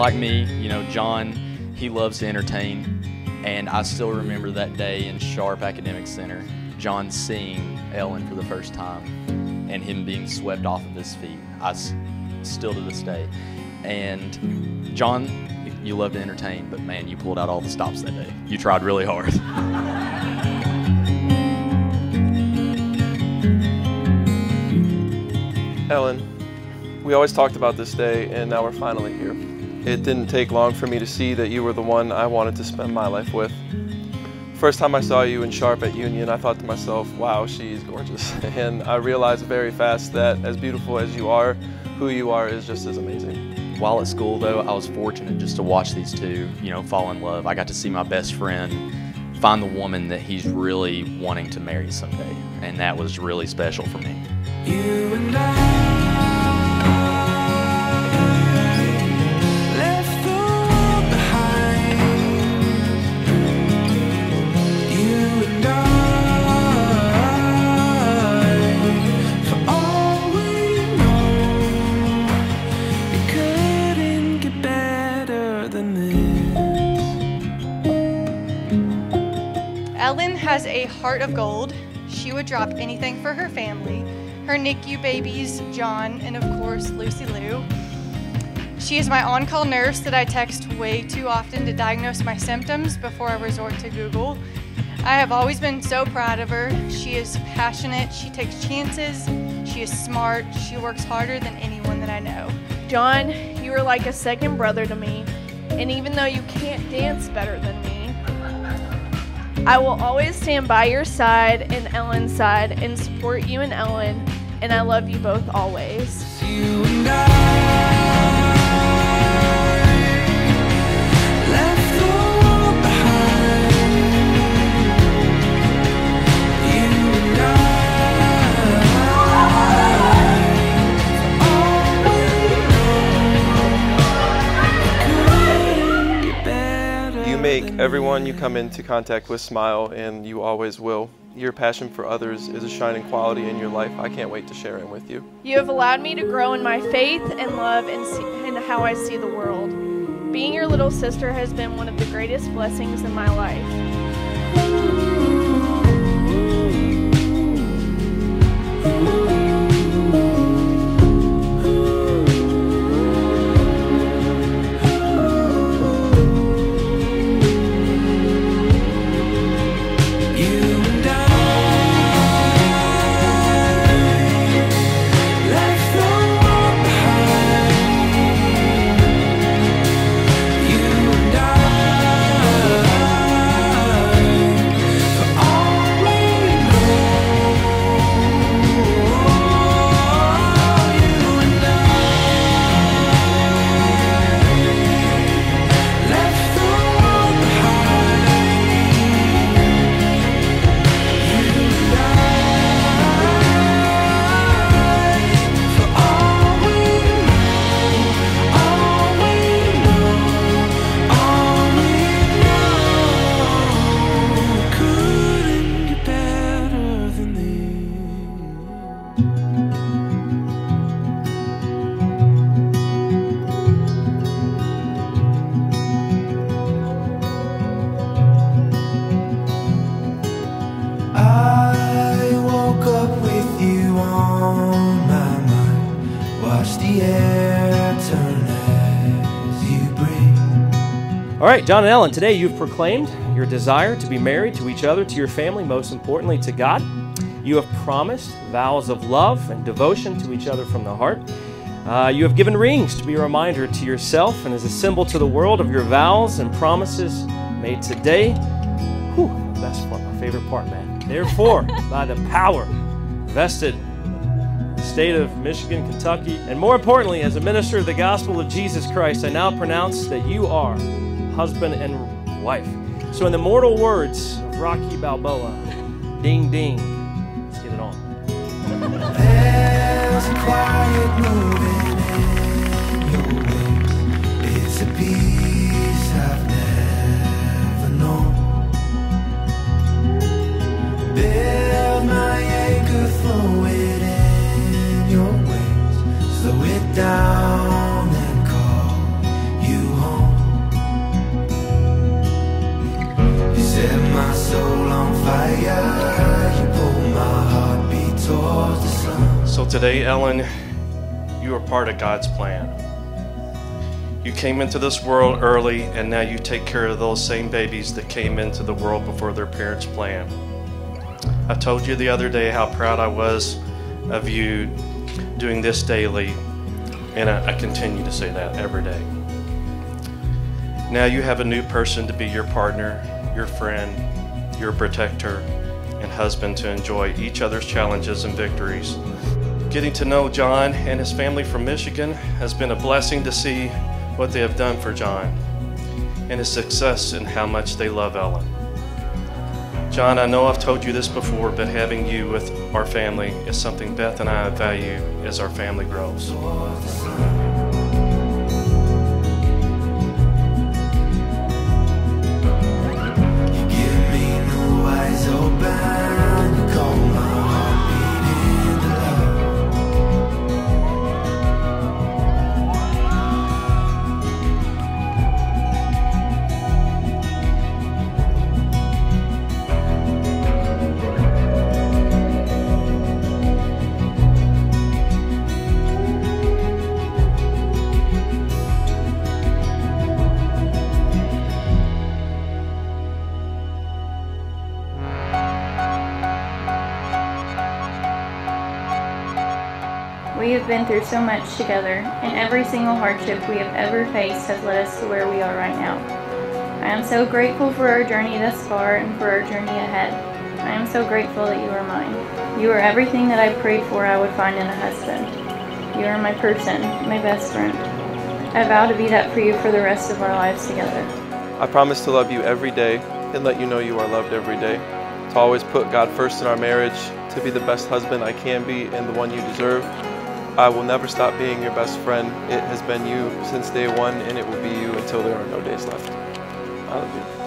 like me, you know, Jon, he loves to entertain. And I still remember that day in Sharp Academic Center, Jon seeing Ellen for the first time and him being swept off of his feet. I still to this day. And Jon, you love to entertain, but man, you pulled out all the stops that day. You tried really hard. Ellen, we always talked about this day, and now we're finally here. It didn't take long for me to see that you were the one I wanted to spend my life with. First time I saw you in Sharp at Union, I thought to myself, wow, she's gorgeous. And I realized very fast that as beautiful as you are, who you are is just as amazing. While at school, though, I was fortunate just to watch these two, you know, fall in love. I got to see my best friend find the woman that he's really wanting to marry someday, and that was really special for me. Ellen has a heart of gold. She would drop anything for her family. Her NICU babies, Jon, and of course, Lucy Lou. She is my on call nurse that I text way too often to diagnose my symptoms before I resort to Google. I have always been so proud of her. She is passionate, she takes chances, she is smart, she works harder than anyone that I know. Jon, you are like a second brother to me, and even though you can't dance better than I will always stand by your side and Ellen's side and support you and Ellen, and I love you both always. Make everyone you come into contact with smile, and you always will. Your passion for others is a shining quality in your life. I can't wait to share it with you. You have allowed me to grow in my faith and love and, see, and how I see the world. Being your little sister has been one of the greatest blessings in my life. All right, Jon and Ellen, today you've proclaimed your desire to be married to each other, to your family, most importantly to God. You have promised vows of love and devotion to each other from the heart. Uh, you have given rings to be a reminder to yourself and as a symbol to the world of your vows and promises made today. Whew, the best part, my favorite part, man. Therefore, by the power vested in the state of Michigan, Kentucky, and more importantly, as a minister of the gospel of Jesus Christ, I now pronounce that you are husband and wife. So, in the mortal words of Rocky Balboa, ding ding, let's get it on. There's a quiet moving in your wings. It's a peace I've never down and call you home. You set my soul on fire, you my heartbeat towards the sun. So today, Ellen, you are part of God's plan. You came into this world early, and now you take care of those same babies that came into the world before their parents' plan. I told you the other day how proud I was of you doing this daily and I, I continue to say that every day. Now you have a new person to be your partner, your friend, your protector, and husband to enjoy each other's challenges and victories. Getting to know Jon and his family from Michigan has been a blessing to see what they have done for Jon and his success and how much they love Ellen. Jon, I know I've told you this before, but having you with our family is something Beth and I value as our family grows. We have been through so much together, and every single hardship we have ever faced has led us to where we are right now. I am so grateful for our journey thus far and for our journey ahead. I am so grateful that you are mine. You are everything that I prayed for I would find in a husband. You are my person, my best friend. I vow to be that for you for the rest of our lives together. I promise to love you every day and let you know you are loved every day. To always put God first in our marriage, to be the best husband I can be and the one you deserve. I will never stop being your best friend. It has been you since day one and it will be you until there are no days left. I love you.